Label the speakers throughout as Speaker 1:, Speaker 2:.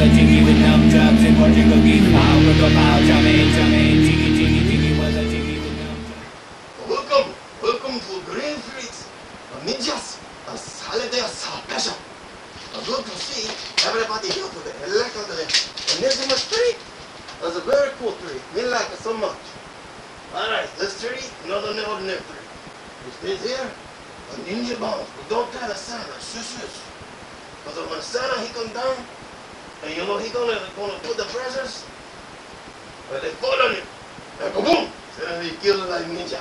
Speaker 1: a jiggy with numb drops and Portugal geek. Pow with a pow, jamming, jamming. Jiggy, jiggy, jiggy was a jiggy with numb drops.
Speaker 2: Welcome, welcome to Green uh, Ninjas, a holiday special. Uh, good to see everybody here today. I like the Ninja tree. It's a very cool tree. We like it so much. Alright, this tree, another ordinary tree. It stays here, a ninja bomb. Don't tell the Santa, shush shush. Because when Santa, he come down, and you know he gonna, gonna put the presents, but they fall on him. And go boom! And he kill like ninja.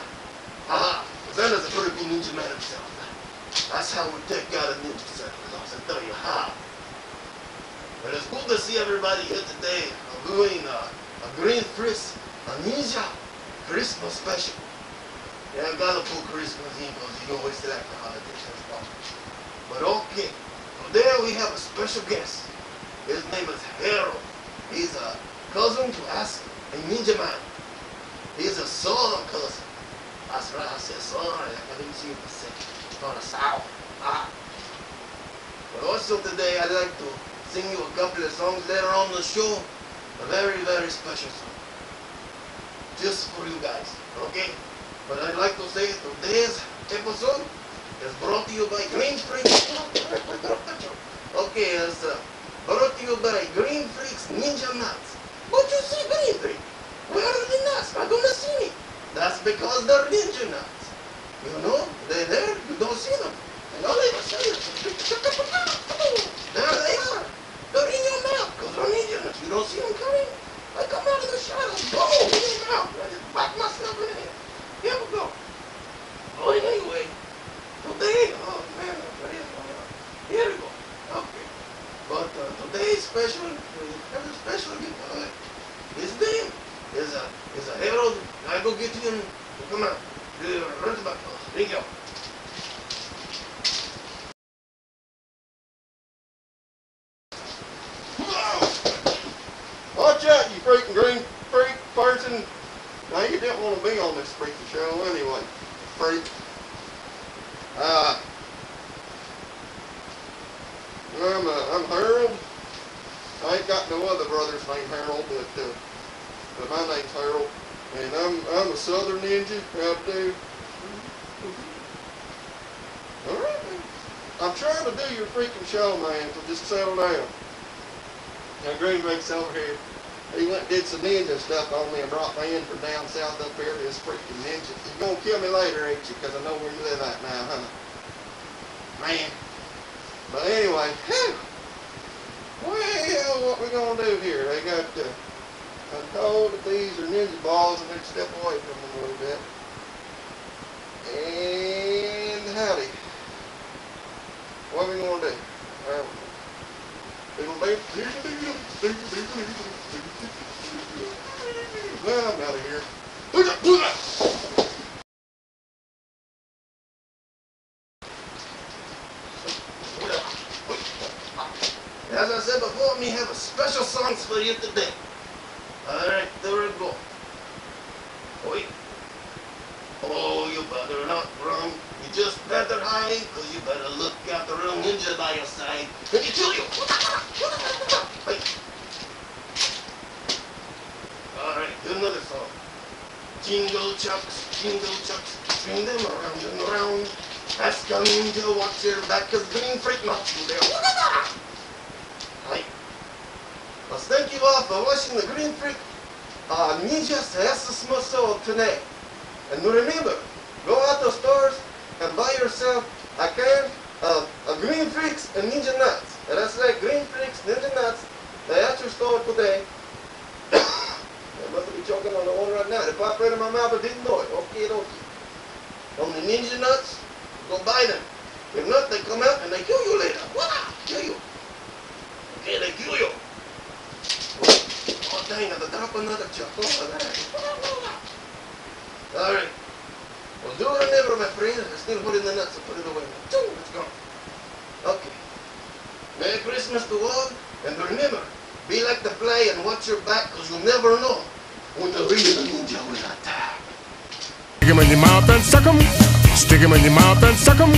Speaker 2: Haha. Santa's a pretty cool ninja man himself. That's how we take out a ninja Claus. I tell you how. But it's good to see everybody here today doing a, a green frizz, a ninja Christmas special. Yeah, I gotta put Christmas in because you know it's like the holidays and stuff. But okay, today we have a special guest. His name is Harold. He's a cousin to us, a ninja man. He's a southern cousin. That's right, I said southern, I didn't see you say. From the south. Ah. But also today I'd like to sing you a couple of songs later on the show. A very, very special song. Just for you guys, okay? But I'd like to say today's episode is brought to you by Green Freaks. okay, it's uh, brought to you by Green Freaks Ninja Nuts you see Green Freak? Where are the nuts? I don't see me. That's because they're ninja nuts. You know, they're there, you don't see them. And all of a sudden, there they are. They're in your mouth because they're ninja nuts. You don't see them coming? I come out of the shadows, boom, in your mouth. I just whack myself in the head. Here we go. Oh, anyway, today, oh man, what is going on? Here we go. Okay. But special, a special. Uh, his name is a, is a Harold. I go get you and come on. Run the back. Thank you. Watch out, you freaking green freak person. Now you didn't want to be on this freaking show anyway, freak. Uh, I'm, uh, I'm Harold. I ain't got no other brothers named Harold, but, uh, but my name's Harold. And I'm, I'm a southern ninja out there. Alright, man. I'm trying to do your freaking show, man, so just settle down. Now Greenback's over here. He went and did some ninja stuff on me and brought me in from down south up here to this freaking ninja. You're gonna kill me later, ain't you? Because I know where you live at now, huh? Man. But anyway, whew. Well, what we gonna do here? They got, uh, I'm told that these are ninja balls and they'd step away from them a little bit. And howdy. What are we gonna do? Well, well, I'm out of here. As I said before, me have a special for you today. Alright, there we go. Wait. Oh, you better not run. You just better hide, because you better look at the real ninja by your side. Let me kill you. Wait. Alright, do another song. Jingle chucks, jingle chucks, swing them around and around. Ask a ninja watch your back, cause green freak knocks you there. Thank you all for watching the Green Freak uh, Ninjas Christmas show tonight. And remember, go out to stores and buy yourself a can of, of Green Freaks and Ninja Nuts. And that's right, Green Freaks, Ninja Nuts. They're at your store today. I must be choking on the one right now. It popped right in my mouth, I didn't know it. Okay, okay. On the Ninja Nuts, go buy them. If not, they come out and they kill you later. Wow, kill you. Okay, they kill you. Oh, dang, I drop Alright. Well, do it remember, my friend. I still put in the nuts and put it away. It's gone. Okay. Merry Christmas to all. And remember, be like the fly and watch your back because you never know when the real ninja will attack.
Speaker 3: Stick 'em in your mouth and suck 'em. Stick 'em in your mouth and suck 'em.